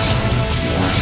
Yeah.